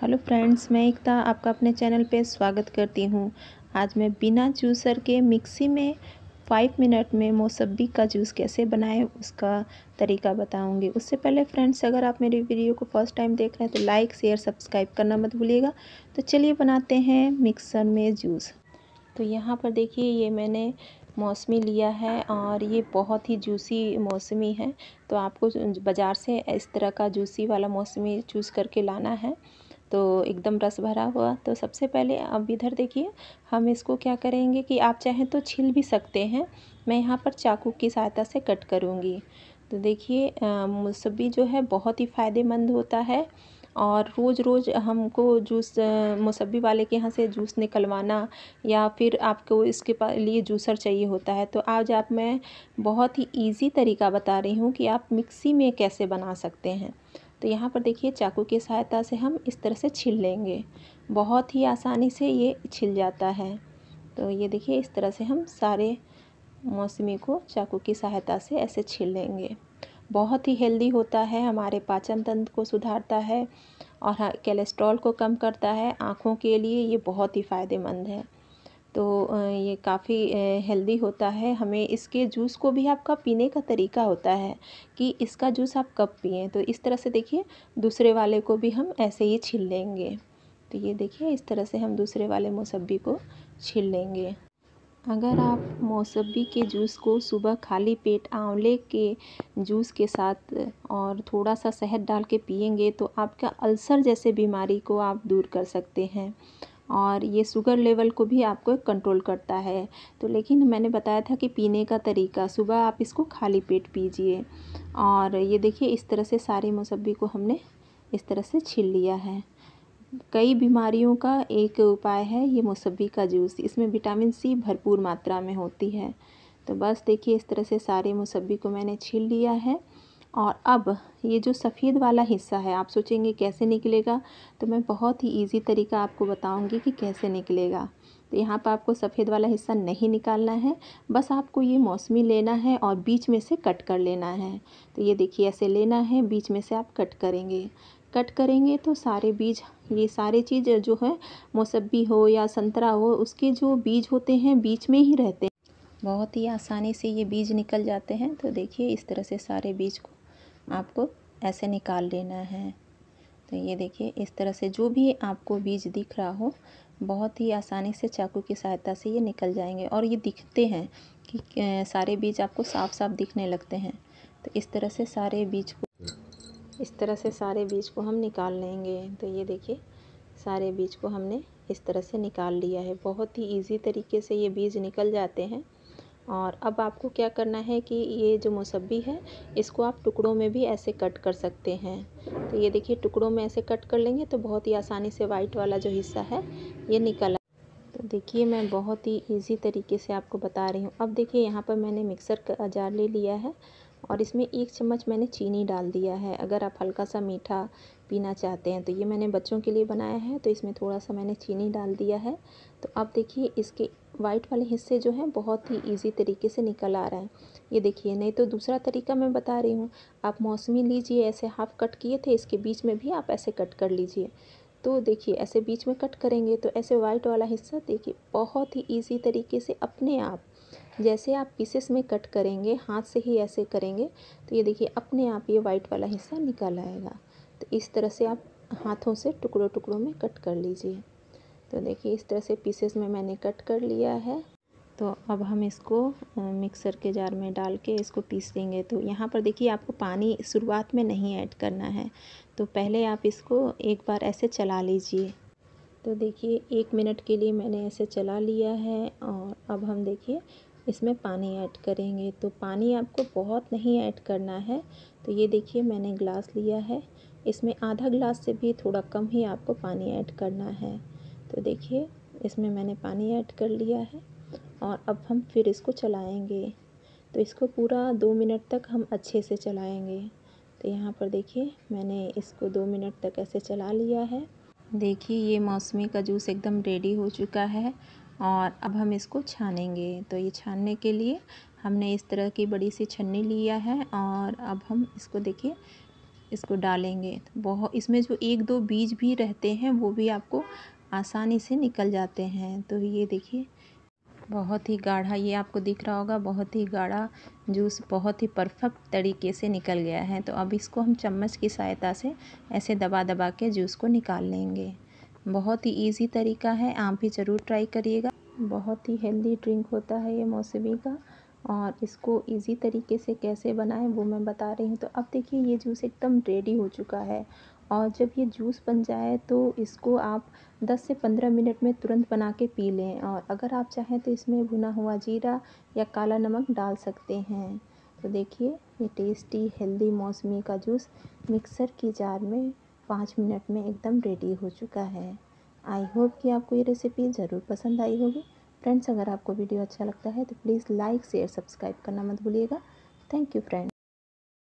Hello friends, मैं एकता आपका अपने चैनल पे स्वागत करती हूँ। आज मैं बिना जूसर के मिक्सी में फाइव मिनट में मौसम्बी का जूस कैसे बनाएँ, उसका तरीका बताऊँगी। उससे पहले फ्रेंड्स, अगर आप मेरी वीडियो को फ़र्स्ट टाइम देख रहे हैं तो लाइक, शेयर, सब्सक्राइब करना मत भूलिएगा। तो चलिए बनाते हैं मिक्सर में जूस। तो यहाँ पर देखिए, ये मैंने मौसमी लिया है और ये बहुत ही जूसी मौसमी है। तो आपको बाज़ार से इस तरह का जूसी वाला मौसमी चूज़ करके लाना है। तो एकदम रस भरा हुआ। तो सबसे पहले अब इधर देखिए, हम इसको क्या करेंगे कि आप चाहें तो छिल भी सकते हैं। मैं यहाँ पर चाकू की सहायता से कट करूँगी। तो देखिए मौसबी जो है बहुत ही फ़ायदेमंद होता है और रोज़ रोज़ हमको जूस मौसबी वाले के यहाँ से जूस निकलवाना या फिर आपको इसके लिए जूसर चाहिए होता है। तो आज आप, मैं बहुत ही इजी तरीका बता रही हूँ कि आप मिक्सी में कैसे बना सकते हैं। तो यहाँ पर देखिए चाकू की सहायता से हम इस तरह से छिल लेंगे। बहुत ही आसानी से ये छिल जाता है। तो ये देखिए इस तरह से हम सारे मौसमी को चाकू की सहायता से ऐसे छिल लेंगे। बहुत ही हेल्दी होता है, हमारे पाचन तंत्र को सुधारता है और कोलेस्ट्रॉल को कम करता है। आँखों के लिए ये बहुत ही फ़ायदेमंद है। तो ये काफ़ी हेल्दी होता है। हमें इसके जूस को भी आपका पीने का तरीका होता है कि इसका जूस आप कब पिएँ। तो इस तरह से देखिए, दूसरे वाले को भी हम ऐसे ही छील लेंगे। तो ये देखिए, इस तरह से हम दूसरे वाले मौसम्बी को छील लेंगे। अगर आप मौसम्बी के जूस को सुबह खाली पेट आंवले के जूस के साथ और थोड़ा सा शहद डाल के पियेंगे तो आपका अल्सर जैसे बीमारी को आप दूर कर सकते हैं। और ये शुगर लेवल को भी आपको कंट्रोल करता है। तो लेकिन मैंने बताया था कि पीने का तरीका, सुबह आप इसको खाली पेट पीजिए। और ये देखिए, इस तरह से सारे मौसम्बी को हमने इस तरह से छील लिया है। कई बीमारियों का एक उपाय है ये मौसम्बी का जूस इसमें विटामिन सी भरपूर मात्रा में होती है। तो बस देखिए, इस तरह से सारे मौसम्बी को मैंने छील लिया है। और अब ये जो सफ़ेद वाला हिस्सा है, आप सोचेंगे कैसे निकलेगा? तो मैं बहुत ही इजी तरीका आपको बताऊँगी कि कैसे निकलेगा। तो यहाँ पर आपको सफ़ेद वाला हिस्सा नहीं निकालना है, बस आपको ये मौसमी लेना है और बीच में से कट कर लेना है। तो ये देखिए, ऐसे लेना है, बीच में से आप कट करेंगे। कट करेंगे तो सारे बीज, ये सारे चीज़ जो है, मौसम्बी हो या संतरा हो, उसके जो बीज होते हैं, बीच में ही रहते हैं। बहुत ही आसानी से ये बीज निकल जाते हैं। तो देखिए, इस तरह से सारे बीज को आपको ऐसे निकाल लेना है। तो ये देखिए, इस तरह से जो भी आपको बीज दिख रहा हो, बहुत ही आसानी से चाकू की सहायता से ये निकल जाएँगे और ये दिखते हैं कि सारे बीज आपको साफ़ साफ़ दिखने लगते हैं। तो इस तरह से सारे बीज को, इस तरह से सारे बीज को हम निकाल लेंगे। तो ये देखिए, सारे बीज को हमने इस तरह से निकाल लिया है। बहुत ही इजी तरीके से ये बीज निकल जाते हैं। और अब आपको क्या करना है कि ये जो मौसम्बी है, इसको आप टुकड़ों में भी ऐसे कट कर सकते हैं। तो ये देखिए, टुकड़ों में ऐसे कट कर लेंगे तो बहुत ही आसानी से वाइट वाला जो हिस्सा है, ये निकल तो देखिए, मैं बहुत ही इजी तरीके से आपको बता रही हूँ। अब देखिए, यहाँ पर मैंने मिक्सर का जार ले लिया है और इसमें एक चम्मच मैंने चीनी डाल दिया है। अगर आप हल्का सा मीठा पीना चाहते हैं तो ये मैंने बच्चों के लिए बनाया है तो इसमें थोड़ा सा मैंने चीनी डाल दिया है। तो अब देखिए, इसके वाइट वाले हिस्से जो हैं, बहुत ही ईजी तरीके से निकल आ रहा है। ये देखिए, नहीं तो दूसरा तरीका मैं बता रही हूँ। आप मौसमी लीजिए, ऐसे हाफ़ कट किए थे, इसके बीच में भी आप ऐसे कट कर लीजिए। तो देखिए, ऐसे बीच में कट करेंगे तो ऐसे वाइट वाला हिस्सा देखिए, बहुत ही ईजी तरीके से अपने आप, जैसे आप पीसेस में कट करेंगे, हाथ से ही ऐसे करेंगे तो ये देखिए, अपने आप ये वाइट वाला हिस्सा निकल आएगा। तो इस तरह से आप हाथों से टुकड़ों टुकड़ों में कट कर लीजिए। तो देखिए इस तरह से पीसेस में मैंने कट कर लिया है। तो अब हम इसको मिक्सर के जार में डाल के इसको पीस देंगे। तो यहाँ पर देखिए आपको पानी शुरुआत में नहीं ऐड करना है। तो पहले आप इसको एक बार ऐसे चला लीजिए। तो देखिए एक मिनट के लिए मैंने ऐसे चला लिया है और अब हम देखिए इसमें पानी ऐड करेंगे। तो पानी आपको बहुत नहीं ऐड करना है। तो ये देखिए मैंने ग्लास लिया है। इसमें आधा ग्लास से भी थोड़ा कम ही आपको पानी ऐड करना है। तो देखिए, इसमें मैंने पानी ऐड कर लिया है और अब हम फिर इसको चलाएँगे। तो इसको पूरा दो मिनट तक हम अच्छे से चलाएँगे। तो यहाँ पर देखिए, मैंने इसको दो मिनट तक ऐसे चला लिया है। देखिए, ये मौसमी का जूस एकदम रेडी हो चुका है और अब हम इसको छानेंगे। तो ये छानने के लिए हमने इस तरह की बड़ी सी छन्नी लिया है और अब हम इसको देखिए, इसको डालेंगे। तो बहुत इसमें जो एक दो बीज भी रहते हैं, वो भी आपको आसानी से निकल जाते हैं। तो ये देखिए, बहुत ही गाढ़ा ये आपको दिख रहा होगा, बहुत ही गाढ़ा जूस, बहुत ही परफेक्ट तरीके से निकल गया है। तो अब इसको हम चम्मच की सहायता से ऐसे दबा दबा के जूस को निकाल लेंगे। बहुत ही इजी तरीका है, आप भी ज़रूर ट्राई करिएगा। बहुत ही हेल्दी ड्रिंक होता है ये मौसमी का। और इसको इजी तरीके से कैसे बनाएँ वो मैं बता रही हूँ। तो अब देखिए, ये जूस एकदम रेडी हो चुका है। और जब ये जूस बन जाए तो इसको आप 10 से 15 मिनट में तुरंत बना के पी लें और अगर आप चाहें तो इसमें भुना हुआ जीरा या काला नमक डाल सकते हैं। तो देखिए, ये टेस्टी हेल्दी मौसमी का जूस मिक्सर की जार में पाँच मिनट में एकदम रेडी हो चुका है। आई होप कि आपको ये रेसिपी ज़रूर पसंद आई होगी। फ्रेंड्स अगर आपको वीडियो अच्छा लगता है तो प्लीज़ लाइक शेयर सब्सक्राइब करना मत भूलिएगा। Thank you friends